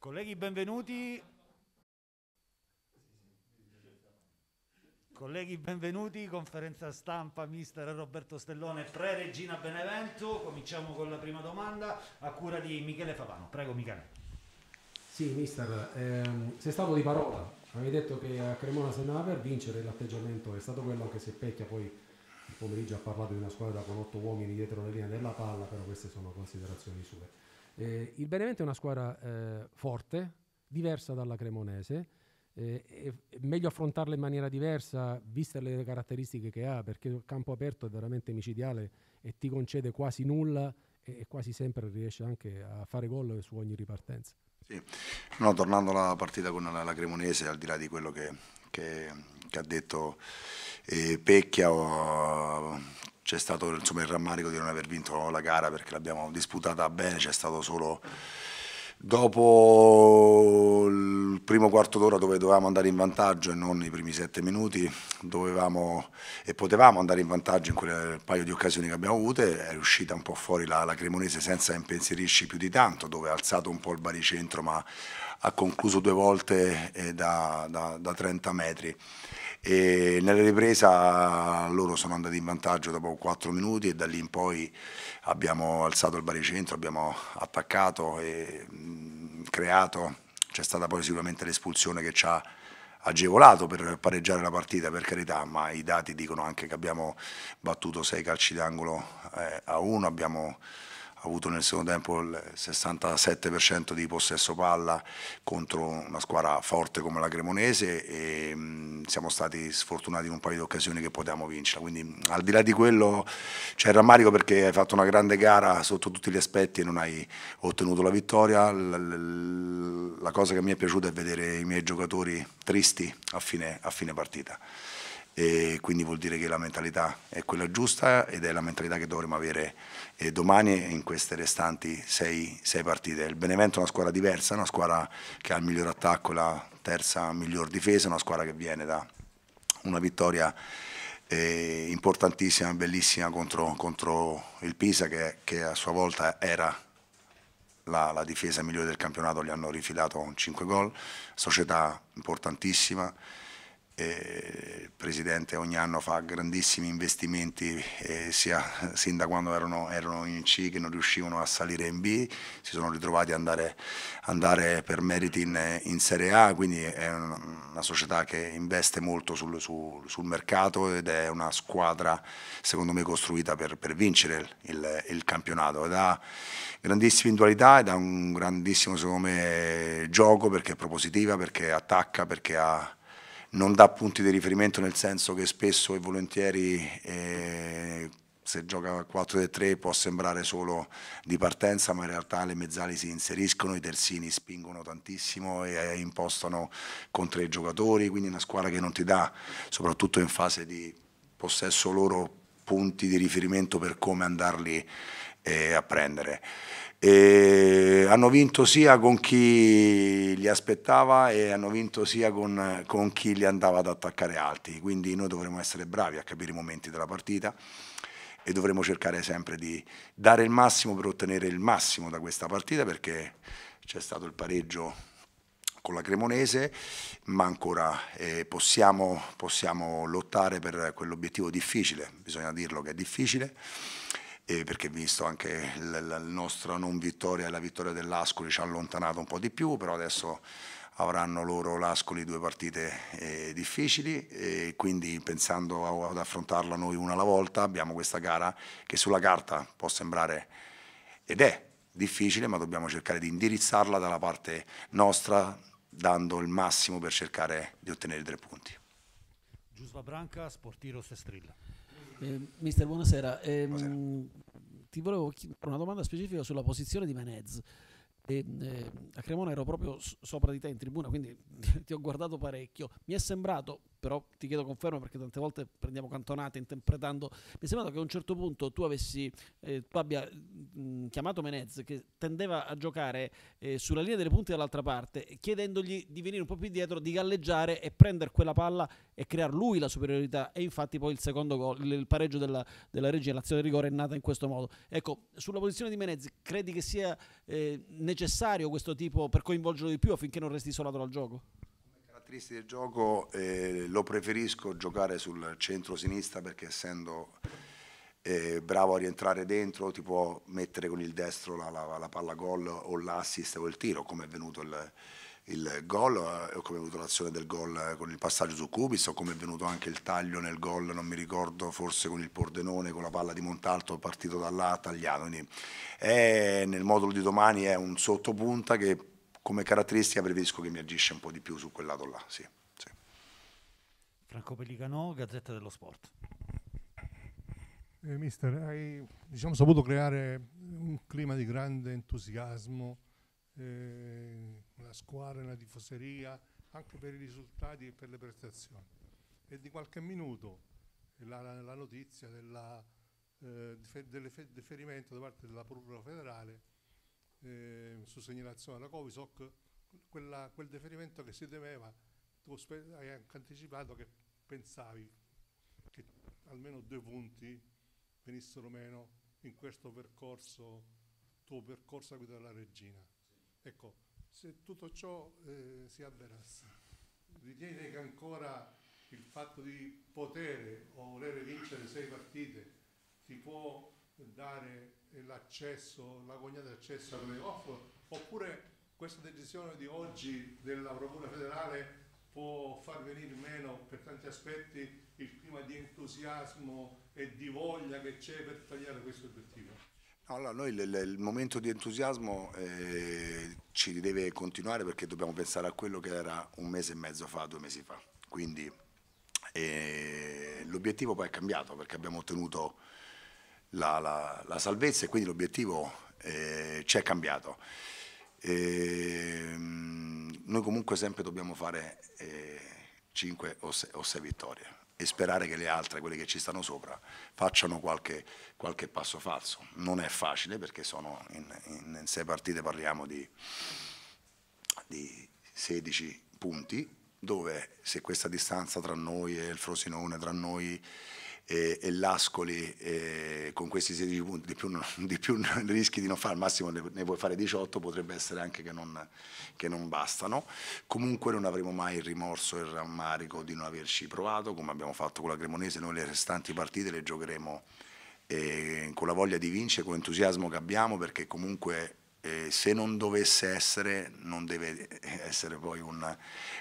Colleghi, benvenuti. Colleghi, benvenuti. Conferenza stampa, mister Roberto Stellone, pre-Regina Benevento. Cominciamo con la prima domanda a cura di Michele Favano. Prego, Michele. Sì, mister, ehm, sei stato di parola. Avevi detto che a Cremona se andava per vincere, l'atteggiamento è stato quello, anche se Pecchia poi pomeriggio ha parlato di una squadra con otto uomini dietro le linee della palla, però queste sono considerazioni sue. Eh, il Benevento è una squadra eh, forte, diversa dalla Cremonese, eh, è meglio affrontarla in maniera diversa, viste le caratteristiche che ha, perché il campo aperto è veramente micidiale e ti concede quasi nulla e, e quasi sempre riesce anche a fare gol su ogni ripartenza. Sì. No, tornando alla partita con la, la Cremonese, al di là di quello che, che, che ha detto eh, Pecchia, c'è stato insomma, il rammarico di non aver vinto la gara perché l'abbiamo disputata bene, c'è stato solo dopo il primo quarto d'ora dove dovevamo andare in vantaggio e non i primi sette minuti, dovevamo e potevamo andare in vantaggio in quel paio di occasioni che abbiamo avute, è uscita un po' fuori la, la Cremonese senza impensierirci più di tanto, dove ha alzato un po' il baricentro ma ha concluso due volte eh, da, da, da 30 metri. E nella ripresa loro sono andati in vantaggio dopo 4 minuti e da lì in poi abbiamo alzato il baricentro, abbiamo attaccato e mh, creato, c'è stata poi sicuramente l'espulsione che ci ha agevolato per pareggiare la partita per carità, ma i dati dicono anche che abbiamo battuto 6 calci d'angolo eh, a 1, abbiamo avuto nel secondo tempo il 67% di possesso palla contro una squadra forte come la Cremonese e mh, siamo stati sfortunati in un paio di occasioni che potevamo vincere. Quindi al di là di quello c'è il rammarico perché hai fatto una grande gara sotto tutti gli aspetti e non hai ottenuto la vittoria. La cosa che mi è piaciuta è vedere i miei giocatori tristi a fine, a fine partita e quindi vuol dire che la mentalità è quella giusta ed è la mentalità che dovremo avere eh, domani in queste restanti sei, sei, partite. Il Benevento è una squadra diversa, una squadra che ha il miglior attacco la terza miglior difesa, una squadra che viene da una vittoria eh, importantissima, bellissima contro, contro il Pisa che, che, a sua volta era la, la difesa migliore del campionato, gli hanno rifilato 5 gol, società importantissima il Presidente ogni anno fa grandissimi investimenti eh, sia sin da quando erano, erano, in C che non riuscivano a salire in B, si sono ritrovati ad andare, andare, per meriti in, in, Serie A, quindi è una, società che investe molto sul, sul, sul, mercato ed è una squadra secondo me costruita per, per vincere il, il, il campionato. Ed ha grandissime individualità ed ha un grandissimo secondo me gioco perché è propositiva, perché attacca, perché ha non dà punti di riferimento nel senso che spesso e volentieri eh, se gioca 4-3 può sembrare solo di partenza ma in realtà le mezzali si inseriscono, i terzini spingono tantissimo e eh, impostano contro i giocatori, quindi una squadra che non ti dà soprattutto in fase di possesso loro punti di riferimento per come andarli eh, a prendere. E hanno vinto sia con chi li aspettava e hanno vinto sia con, con, chi li andava ad attaccare alti, quindi noi dovremo essere bravi a capire i momenti della partita e dovremo cercare sempre di dare il massimo per ottenere il massimo da questa partita perché c'è stato il pareggio con la Cremonese, ma ancora eh, possiamo, possiamo lottare per quell'obiettivo difficile, bisogna dirlo che è difficile eh, perché visto anche la nostra non vittoria e la vittoria dell'Ascoli ci ha allontanato un po' di più, però adesso avranno loro l'Ascoli due partite eh, difficili e quindi pensando ad affrontarla noi una alla volta abbiamo questa gara che sulla carta può sembrare ed è difficile ma dobbiamo cercare di indirizzarla dalla parte nostra dando il massimo per cercare di ottenere tre punti. Giusva Branca, Sportiro Sestrilla. Eh, mister, buonasera. Eh, buonasera. Ti volevo chiedere una domanda specifica sulla posizione di Menez. E, eh, a Cremona ero proprio sopra di te in tribuna, quindi ti ho guardato parecchio. Mi è sembrato, però ti chiedo conferma perché tante volte prendiamo cantonate interpretando. Mi è sembrato che a un certo punto tu avessi eh, tu abbia mh, chiamato Menez che tendeva a giocare eh, sulla linea delle punte dall'altra parte, chiedendogli di venire un po' più indietro, di galleggiare e prendere quella palla e creare lui la superiorità. E infatti poi il secondo gol, il pareggio della, della regia, l'azione di rigore è nata in questo modo. Ecco, sulla posizione di Menez, credi che sia eh, necessario questo tipo per coinvolgerlo di più affinché non resti isolato dal gioco? Caratteristiche del gioco eh, lo preferisco giocare sul centro-sinistra perché essendo eh, bravo a rientrare dentro ti può mettere con il destro la, la, la palla gol o l'assist o il tiro come è venuto il, il gol eh, o come è venuto l'azione del gol con il passaggio su Cubis o come è venuto anche il taglio nel gol, non mi ricordo, forse con il Pordenone, con la palla di Montalto partito da là, tagliato. Quindi è, nel modulo di domani è un sottopunta che come caratteristica preferisco che mi agisce un po' di più su quel lato là. Sì, sì. Franco Pellicano, Gazzetta dello Sport. Eh, mister, hai diciamo, saputo creare un clima di grande entusiasmo, eh, la squadra, la tifoseria, anche per i risultati e per le prestazioni. E di qualche minuto la, la, la notizia della, eh, del deferimento da parte della Procura federale eh, su segnalazione della Covisoc, quella, quel deferimento che si temeva, tu hai anche anticipato che pensavi che almeno due punti venissero meno in questo percorso, tuo percorso a guida della regina. Ecco, se tutto ciò eh, si avverasse, ritieni che ancora il fatto di potere o volere vincere sei partite ti può dare l'accesso, la cognata di accesso ai playoff oppure questa decisione di oggi della Procura federale può far venire meno per tanti aspetti il clima di entusiasmo e di voglia che c'è per tagliare questo obiettivo? Allora, noi il, il momento di entusiasmo eh, ci deve continuare perché dobbiamo pensare a quello che era un mese e mezzo fa, due mesi fa. Quindi eh, l'obiettivo poi è cambiato perché abbiamo ottenuto la, la, la salvezza e quindi l'obiettivo eh, ci è cambiato. E, noi comunque sempre dobbiamo fare eh, 5 o 6, vittorie e sperare che le altre, quelle che ci stanno sopra, facciano qualche, qualche passo falso. Non è facile perché sono in, in, in sei partite parliamo di, di 16 punti, dove se questa distanza tra noi e il Frosinone, tra noi e, e l'Ascoli e con questi 16 punti di più, di più rischi di non fare, al massimo ne, ne, puoi fare 18, potrebbe essere anche che non, che non bastano. Comunque non avremo mai il rimorso e il rammarico di non averci provato, come abbiamo fatto con la Cremonese, noi le restanti partite le giocheremo eh, con la voglia di vincere, con l'entusiasmo che abbiamo, perché comunque eh, se non dovesse essere, non deve essere poi un,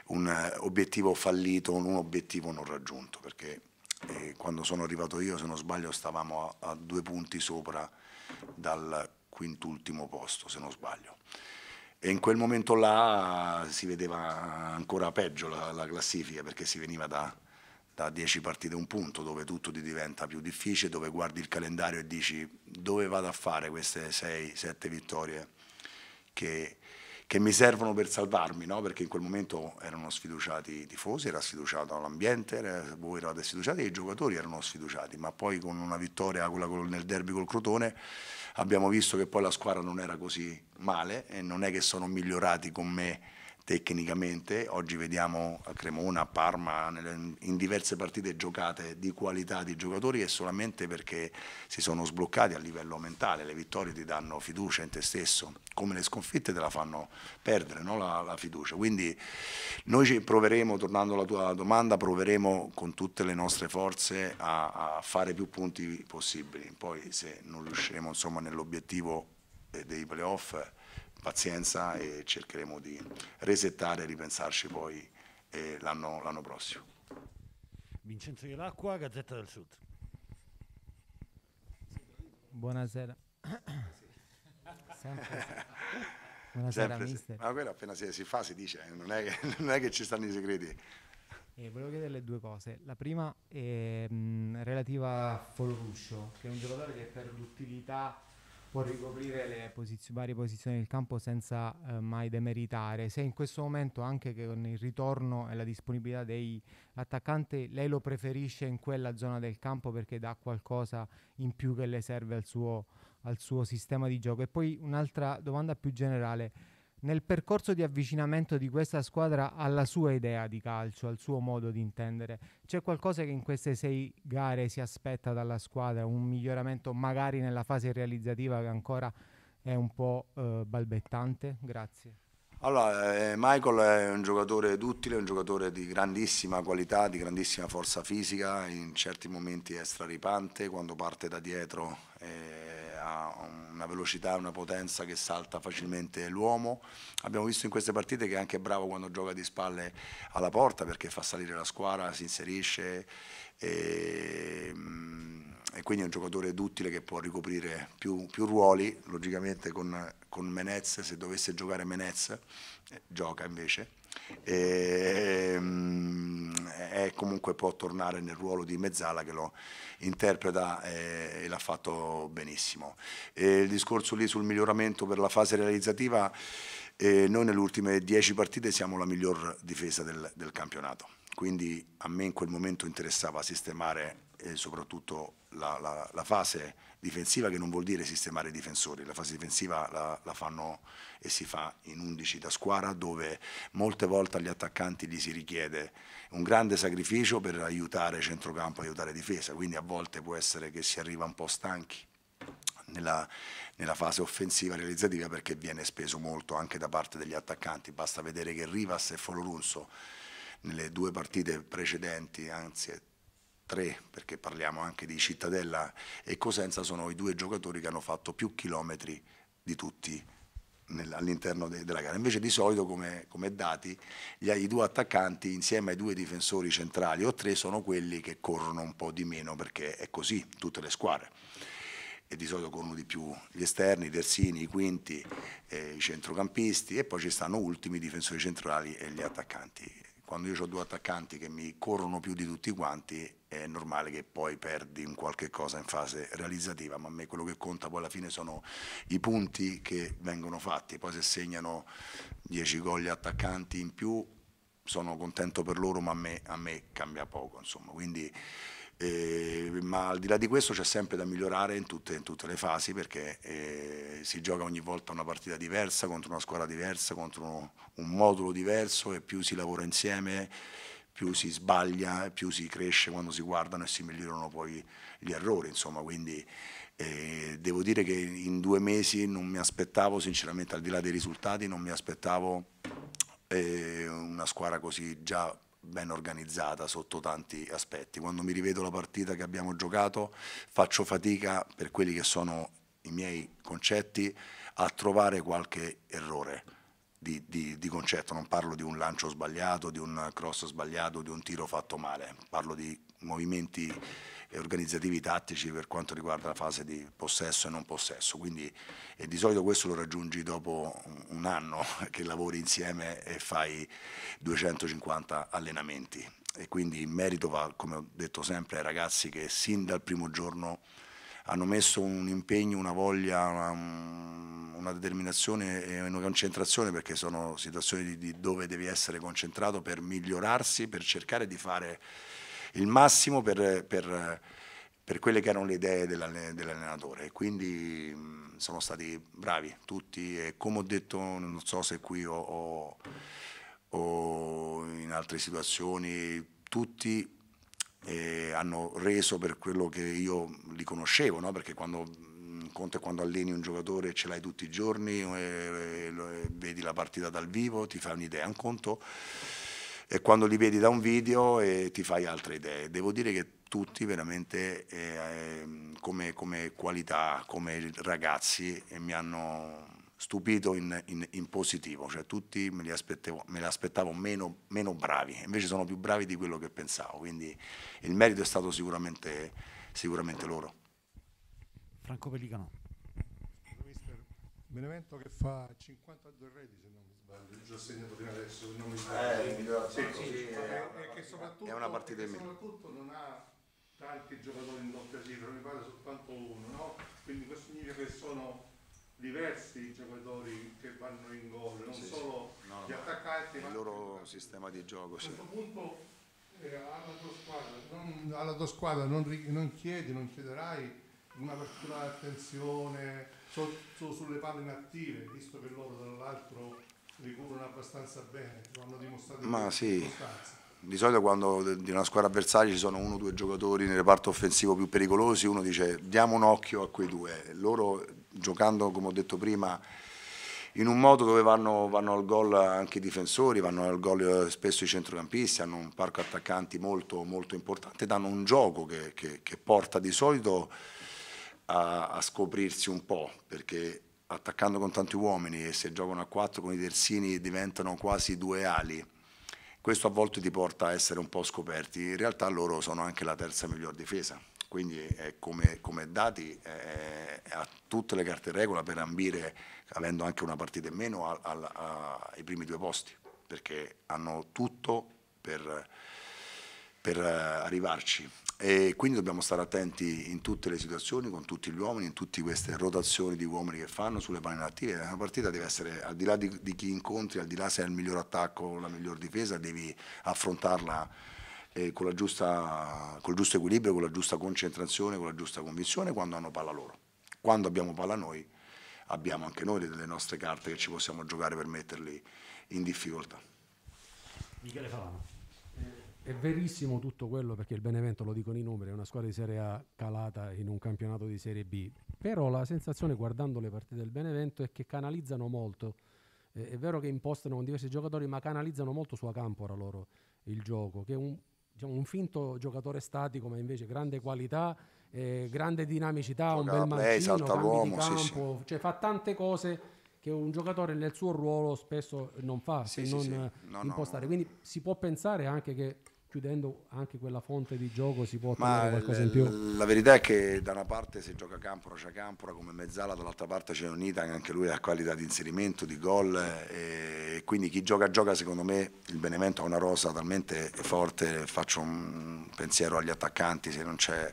un obiettivo fallito, un obiettivo non raggiunto, perché e quando sono arrivato io, se non sbaglio, stavamo a, a due punti sopra dal quintultimo posto, se non sbaglio. E in quel momento là si vedeva ancora peggio la, la classifica perché si veniva da, da 10 partite un punto dove tutto ti diventa più difficile, dove guardi il calendario e dici dove vado a fare queste 6-7 vittorie che che mi servono per salvarmi, no? perché in quel momento erano sfiduciati i tifosi, era sfiduciato l'ambiente, era, voi eravate sfiduciati e i giocatori erano sfiduciati, ma poi con una vittoria quella nel derby col Crotone abbiamo visto che poi la squadra non era così male e non è che sono migliorati con me tecnicamente, oggi vediamo a Cremona, a Parma, in diverse partite giocate di qualità di giocatori e solamente perché si sono sbloccati a livello mentale, le vittorie ti danno fiducia in te stesso, come le sconfitte te la fanno perdere no? la, la, fiducia. Quindi noi ci proveremo, tornando alla tua domanda, proveremo con tutte le nostre forze a, a fare più punti possibili, poi se non riusciremo nell'obiettivo dei playoff pazienza e cercheremo di resettare e ripensarci poi eh, l'anno, l'anno prossimo. Vincenzo Ielacqua, Gazzetta del Sud. Buonasera. Sempre. Buonasera, Sempre, mister. Ma quello appena si, si, fa si dice, non è, che, non è che ci stanno i segreti. Eh, volevo chiederle due cose. La prima è mh, relativa a Folruscio, che è un giocatore che per l'utilità può ricoprire le posizio- varie posizioni del campo senza eh, mai demeritare. Se in questo momento, anche che con il ritorno e la disponibilità dei attaccanti, lei lo preferisce in quella zona del campo perché dà qualcosa in più che le serve al suo, al suo sistema di gioco. E poi un'altra domanda più generale. Nel percorso di avvicinamento di questa squadra alla sua idea di calcio, al suo modo di intendere, c'è qualcosa che in queste sei gare si aspetta dalla squadra, un miglioramento magari nella fase realizzativa che ancora è un po' eh, balbettante? Grazie. Allora, eh, Michael è un giocatore duttile, un giocatore di grandissima qualità, di grandissima forza fisica, in certi momenti è straripante, quando parte da dietro eh, ha una velocità una potenza che salta facilmente l'uomo. Abbiamo visto in queste partite che è anche bravo quando gioca di spalle alla porta perché fa salire la squadra, si inserisce e, mm, e quindi è un giocatore duttile che può ricoprire più, più ruoli, logicamente con, con Menez, se dovesse giocare Menez, eh, gioca invece, e, mm, e comunque può tornare nel ruolo di mezzala che lo interpreta e, e l'ha fatto benissimo. E il discorso lì sul miglioramento per la fase realizzativa, eh, noi nelle ultime dieci partite siamo la miglior difesa del, del campionato, quindi a me in quel momento interessava sistemare eh, soprattutto la, la, la, fase difensiva che non vuol dire sistemare i difensori, la fase difensiva la, la, fanno e si fa in 11 da squadra dove molte volte agli attaccanti gli si richiede un grande sacrificio per aiutare centrocampo, aiutare difesa, quindi a volte può essere che si arriva un po' stanchi nella, nella fase offensiva realizzativa perché viene speso molto anche da parte degli attaccanti, basta vedere che Rivas e Folorunso nelle due partite precedenti, anzi tre, perché parliamo anche di Cittadella e Cosenza, sono i due giocatori che hanno fatto più chilometri di tutti all'interno de della gara. Invece di solito come, come dati gli, i due attaccanti insieme ai due difensori centrali o tre sono quelli che corrono un po' di meno perché è così tutte le squadre e di solito corrono di più gli esterni, i terzini, i quinti, eh, i centrocampisti e poi ci stanno ultimi i difensori centrali e gli attaccanti quando io ho due attaccanti che mi corrono più di tutti quanti è normale che poi perdi in qualche cosa in fase realizzativa, ma a me quello che conta poi alla fine sono i punti che vengono fatti, poi se segnano 10 gol gli attaccanti in più sono contento per loro, ma a me, a me cambia poco, insomma. Quindi eh, ma al di là di questo c'è sempre da migliorare in tutte, in tutte le fasi perché eh, si gioca ogni volta una partita diversa contro una squadra diversa, contro uno, un modulo diverso e più si lavora insieme, più si sbaglia, più si cresce quando si guardano e si migliorano poi gli errori. Insomma, quindi eh, devo dire che in due mesi non mi aspettavo, sinceramente al di là dei risultati, non mi aspettavo eh, una squadra così già ben organizzata sotto tanti aspetti. Quando mi rivedo la partita che abbiamo giocato faccio fatica per quelli che sono i miei concetti a trovare qualche errore di, di, di, concetto, non parlo di un lancio sbagliato, di un cross sbagliato, di un tiro fatto male, parlo di movimenti organizzativi tattici per quanto riguarda la fase di possesso e non possesso, quindi e di solito questo lo raggiungi dopo un anno che lavori insieme e fai 250 allenamenti. E quindi il merito va, come ho detto sempre, ai ragazzi che sin dal primo giorno hanno messo un impegno, una voglia, una, una determinazione e una concentrazione perché sono situazioni di, di dove devi essere concentrato per migliorarsi, per cercare di fare il massimo per, per, per quelle che erano le idee dell'allenatore. Quindi sono stati bravi tutti e come ho detto, non so se qui o, o, o in altre situazioni, tutti eh, hanno reso per quello che io li conoscevo, no? perché quando conto quando alleni un giocatore e ce l'hai tutti i giorni, e, e, e, vedi la partita dal vivo, ti fai un'idea, un conto e quando li vedi da un video e ti fai altre idee. Devo dire che tutti veramente eh, come, come, qualità, come ragazzi eh, mi hanno stupito in, in, in, positivo, cioè tutti me li aspettavo, me li aspettavo meno, meno, bravi, invece sono più bravi di quello che pensavo, quindi il merito è stato sicuramente, sicuramente loro. Franco Pellicano. Mister Benevento che fa 52 reti se non già segnato fino adesso, mi sbaglio. Eh, sì, sì, è, una partita in meno. soprattutto non ha tanti giocatori in doppia cifra, mi pare soltanto uno, no? quindi questo significa che sono diversi i giocatori che vanno in gol, non Sì, sì. solo No, no, gli attaccanti, Il ma loro sistema di gioco, a sì. questo punto eh, alla tua squadra, non, alla tua squadra non, non chiedi, non chiederai una particolare attenzione so- so- sulle palle inattive, visto che loro dall'altro ricoprono abbastanza bene, lo hanno dimostrato Ma sì. Di solito quando di una squadra avversaria ci sono uno o due giocatori nel reparto offensivo più pericolosi, uno dice diamo un occhio a quei due. Loro giocando, come ho detto prima, in un modo dove vanno, vanno al gol anche i difensori, vanno al gol eh, spesso i centrocampisti, hanno un parco attaccanti molto, molto importante, danno un gioco che, che- che porta di solito a, a scoprirsi un po', perché attaccando con tanti uomini e se giocano a quattro con i terzini diventano quasi due ali questo a volte ti porta a essere un po' scoperti. In realtà loro sono anche la terza miglior difesa, quindi come, come dati ha tutte le carte regola per ambire, avendo anche una partita in meno, al- al- a- ai primi due posti, perché hanno tutto per, per eh, arrivarci. E quindi dobbiamo stare attenti in tutte le situazioni, con tutti gli uomini, in tutte queste rotazioni di uomini che fanno sulle panne attive. Una partita deve essere, al di là di, di chi incontri, al di là se è il miglior attacco o la miglior difesa, devi affrontarla eh, con giusta, col giusto equilibrio, con la giusta concentrazione, con la giusta convinzione quando hanno palla loro. Quando abbiamo palla noi, abbiamo anche noi delle nostre carte che ci possiamo giocare per metterli in difficoltà. Michele Favano. È verissimo tutto quello perché il Benevento, lo dicono i numeri, è una squadra di Serie A calata in un campionato di Serie B. Però la sensazione guardando le partite del Benevento è che canalizzano molto. Eh, è vero che impostano con diversi giocatori, ma canalizzano molto su Acampora loro il gioco, che è un, diciamo, un finto giocatore statico, ma invece grande qualità, eh, grande dinamicità, un Gioca bel la play, mancino, salta cambi di l'uomo, sì, sì. campo, cioè fa tante cose che un giocatore nel suo ruolo spesso non fa, Sì, se non sì. no, impostare. no. Quindi si può pensare anche che chiudendo anche quella fonte di gioco si può ottenere qualcosa in più. la verità è che da una parte se gioca Campora c'è Campora come mezzala, dall'altra parte c'è Onita che anche lui ha qualità di inserimento, di gol e quindi chi gioca gioca secondo me il Benevento ha una rosa talmente forte, faccio un pensiero agli attaccanti, se non c'è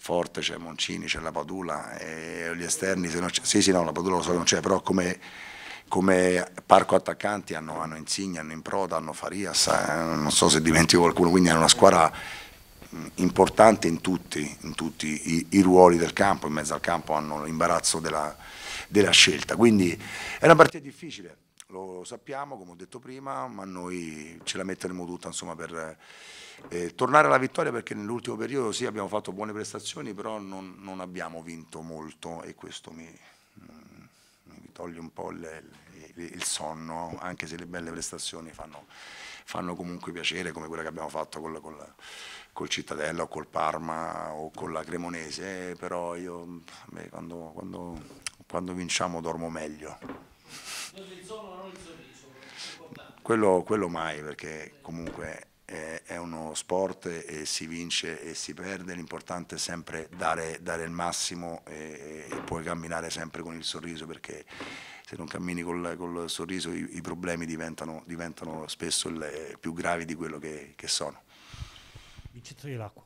Forte c'è Moncini, c'è la Padula e gli esterni, se non c'è, sì sì no la Padula lo so che non c'è, però come come parco attaccanti hanno, hanno Insigne, hanno Improda, hanno Farias, eh, non so se dimentico qualcuno, quindi è una squadra importante in tutti, in tutti i, i ruoli del campo, in mezzo al campo hanno l'imbarazzo della, della scelta, quindi è una partita difficile, lo sappiamo come ho detto prima, ma noi ce la metteremo tutta insomma, per eh, tornare alla vittoria perché nell'ultimo periodo sì abbiamo fatto buone prestazioni, però non, non abbiamo vinto molto e questo mi toglie un po' il, il- il sonno, anche se le belle prestazioni fanno, fanno comunque piacere, come quella che abbiamo fatto col, col- col Cittadella o col Parma o con la Cremonese, però io me quando, quando- quando vinciamo dormo meglio. Quello, quello mai, perché comunque è, uno sport e si vince e si perde, l'importante è sempre dare, dare il massimo e, e puoi camminare sempre con il sorriso, perché se non cammini col, col sorriso i, i problemi diventano, diventano spesso il- più gravi di quello che, che sono. Vincenzo dell'Acqua.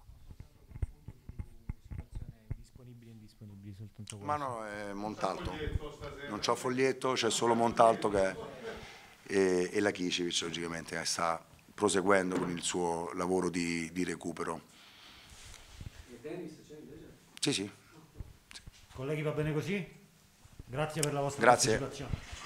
disponibili e indisponibili soltanto Ma no, è Montalto, non c'ho foglietto, c'è solo Montalto che è, e, e la Kicevic logicamente che sta proseguendo con il suo lavoro di, di recupero. Sì, sì. Colleghi, va bene così? Grazie per la vostra Grazie. partecipazione.